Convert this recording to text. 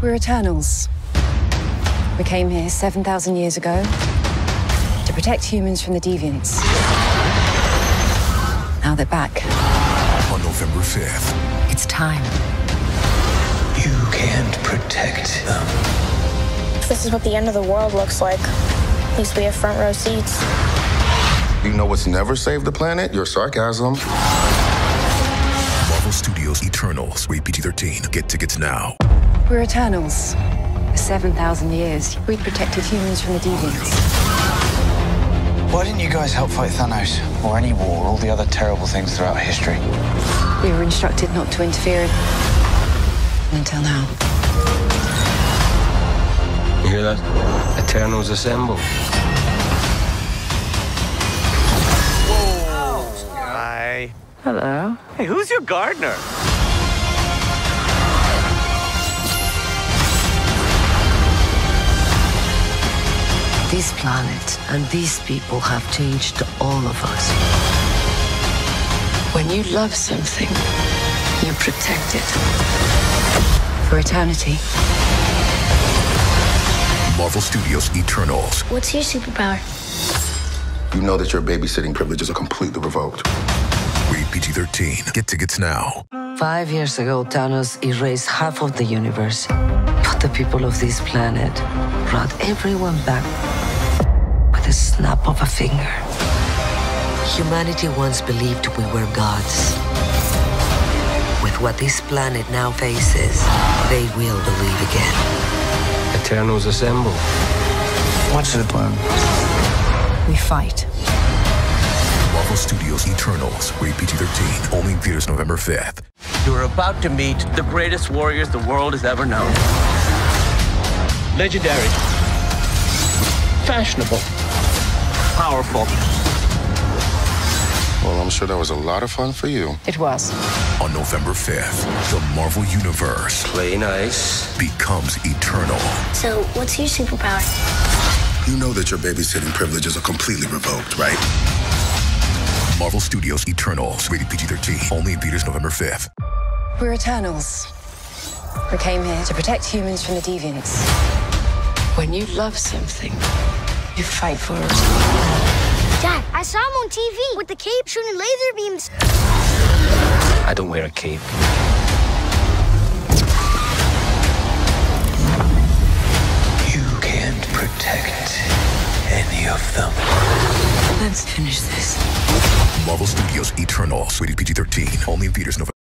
We're Eternals. We came here 7,000 years ago to protect humans from the deviants. Now they're back. On November 5th. It's time. You can't protect them. This is what the end of the world looks like. At least we have front row seats. You know what's never saved the planet? Your sarcasm. Marvel Studios Eternals. Rated PG 13. Get tickets now. We're Eternals. For 7,000 years, we protected humans from the deviants. Why didn't you guys help fight Thanos? Or any war, all the other terrible things throughout history? We were instructed not to interfere until now. You hear that? Eternals assemble. Hello. Hey, who's your gardener? This planet and these people have changed all of us. When you love something, you protect it. For eternity. Marvel Studios Eternals. What's your superpower? You know that your babysitting privileges are completely revoked. Rated PG 13. Get tickets now. Five years ago, Thanos erased half of the universe. But the people of this planet brought everyone back with a snap of a finger. Humanity once believed we were gods. With what this planet now faces, they will believe again. Eternals assemble. What's the plan? We fight. Marvel Studios Eternals. Rated PG 13. Only in theaters November 5th. You're about to meet the greatest warriors the world has ever known. Legendary. Fashionable. Powerful. Well, I'm sure that was a lot of fun for you. It was. On November 5th, the Marvel Universe Play nice. becomes eternal. So, what's your superpower? You know that your babysitting privileges are completely revoked, right? Marvel Studios Eternals. Rated PG 13. Only in theaters November 5th. We're Eternals. We came here to protect humans from the deviants. When you love something, you fight for it. Dad, I saw him on TV with the cape shooting laser beams. I don't wear a cape. You can't protect any of them. Let's finish this. Marvel Studios Eternal, Rated PG 13. Only in theaters November